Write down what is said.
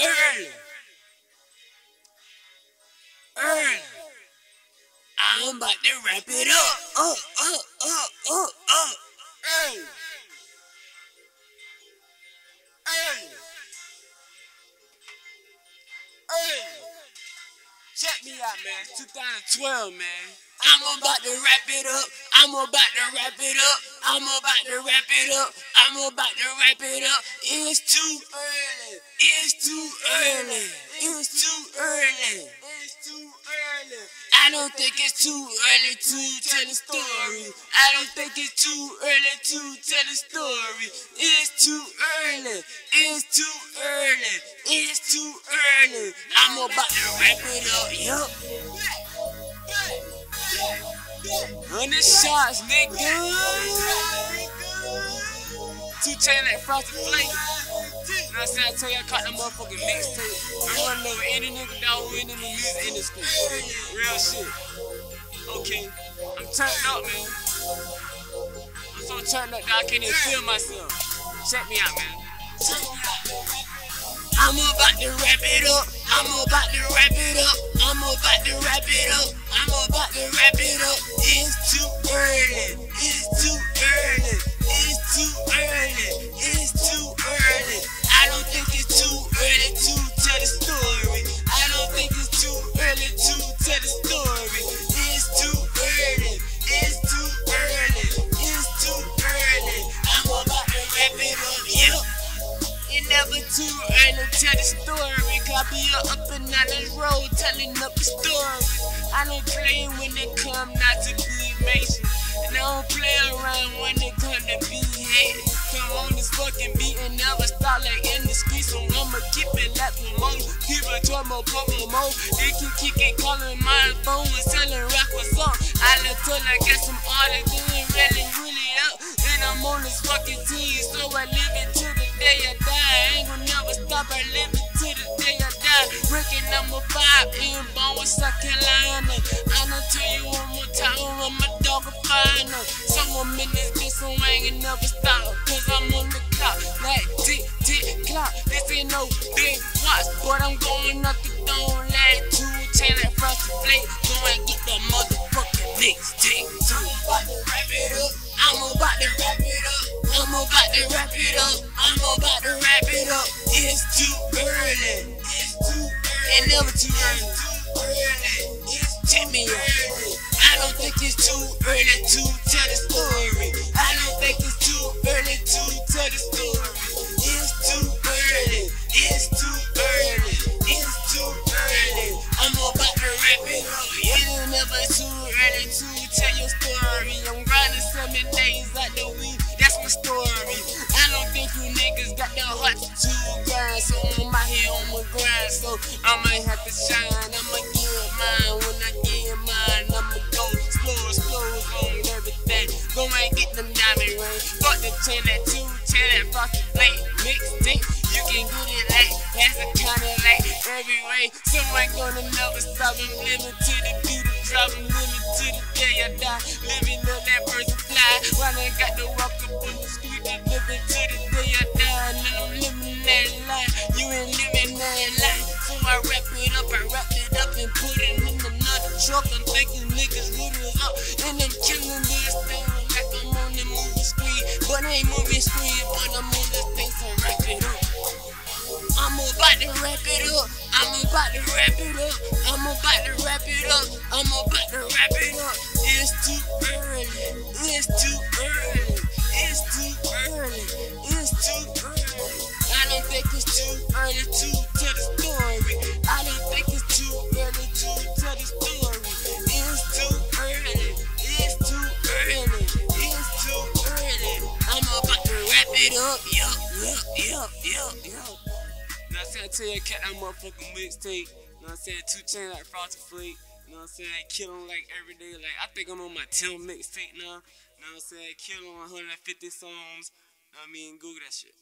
early. Early. I'm about to wrap it up. Up, up, up, up, up. Early. Early. Early. Check me out, man. 2012, man. I'm about to wrap it up. I'm about to wrap it up. I'm about to wrap it up. I'm about to wrap it up. It's too early. It's too early. It's too early. It's too early. I don't think it's too early to tell the story. I don't think it's too early to tell the story. It's too early. It's too early. It's too early. I'm about to wrap it up. Yup. Hundred shots, nigga. Two chain like frosted flake. You know I'm? I tell you, I caught that motherfucking mixtape. I'm running over any nigga down with in the music industry. Real shit. Okay. I'm turned up, man. I'm so turned up that I can't even feel myself. Check me out, man. I'm about to wrap it up. I'm about to wrap it up. I'm about to wrap it up. I'm about to wrap it up. It's too early. It's too early. It's too early. Tell the story. Copy you up and down this road telling up the story. I don't play when it come not to be amazing. And I don't play around when it come to be hated. Come on this fucking beat and never stop like in the street. So I'ma keep it like more. Keep it to more, pump more. They keep it calling my phone and selling rap or song. I look till I get some artists doing really, really out. And I'm on this fucking team, Breaking number five in Bowen, South Carolina. I don't tell you one more time, I'm a dog of finer. Someone in this bitch, so I ain't never stop. Cause I'm on the clock, like tick, tick, clock. This ain't no big watch, but I'm going up the dome like two chain like frosted flake. Go and get that motherfucking mixtape. So I'm about to wrap it up. I'm about to wrap it up. I'm about to wrap it up. I'm about to wrap it up. It's too early. It's too It's never too early. Early. Me. I don't think it's too early to tell the story. I don't think it's too early to tell the story. It's too early. It's too early. It's too early. I'm about to wrap it up. It's never too early to tell your story. I'm grinding seven days out the week. That's my story. I don't think you niggas got the heart to grind. So So I might have to shine. I'ma get mine when I get mine. I'ma go slow, slow on everything. Go and get them diamond rings. Fuck the 10 that 2, 10 that fucking plate. Mixtape. You can get it like that's a kind of like every way. Someone gonna never stop. I'm living to the beat of drop. I'm living to the day I die. Living up that person fly. When I got to walk up on the street, I'm living to Thinking niggas looters up. And I'm killing this thing like I'm on the movie screen. But I ain't screen, but I'm on thing wrap it up. I'm about to wrap it up. I'm about to wrap it up. I'm about to wrap it up. I'm about to wrap it up. It's too early. It's too early. Yup, yup, yup, yup, yup. Know what I'm saying? I tell you, cat that motherfucking mixtape. Know what I'm saying? Two chain like Frosted Flake. Know what I'm saying? Kill him like every day. Like, I think I'm on my 10 mixtape now. Know what I'm saying? Kill him 150 songs. Know I mean? Google that shit.